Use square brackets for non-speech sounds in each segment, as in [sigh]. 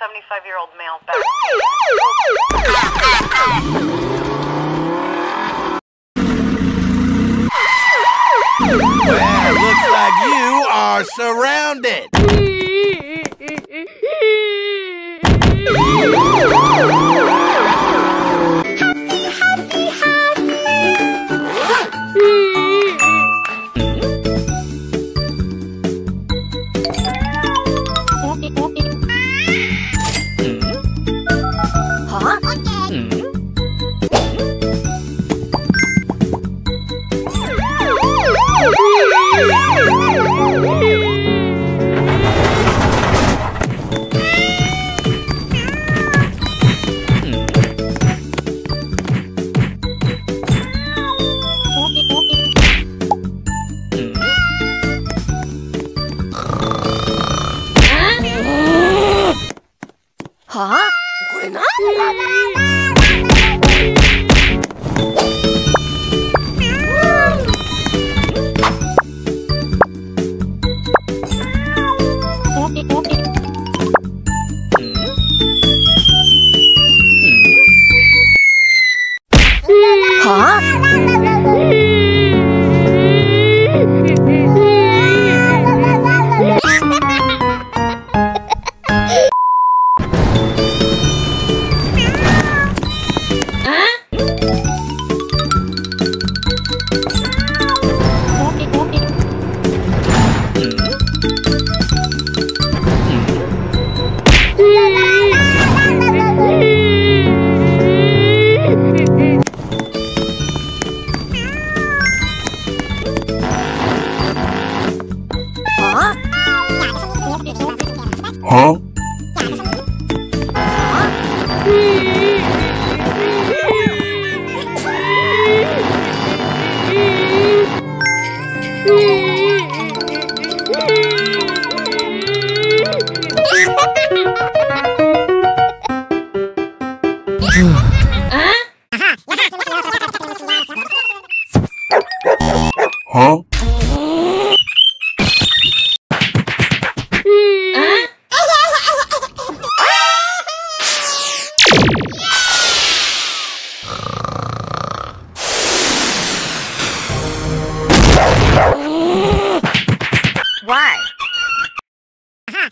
75 year old male back. Well, looks like you are surrounded. [laughs]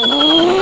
Oh. [laughs]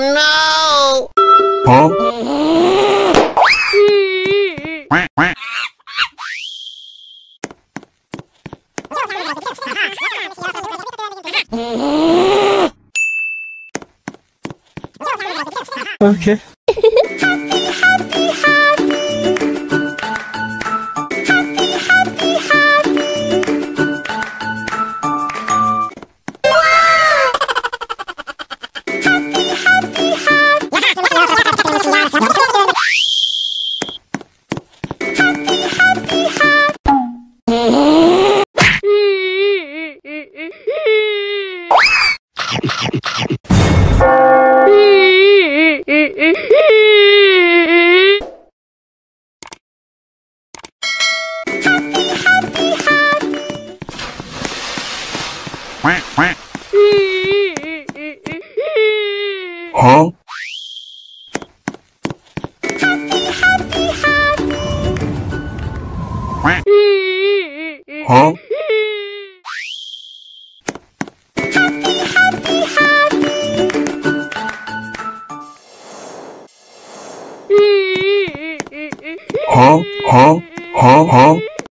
Oh, no! Huh? Huh?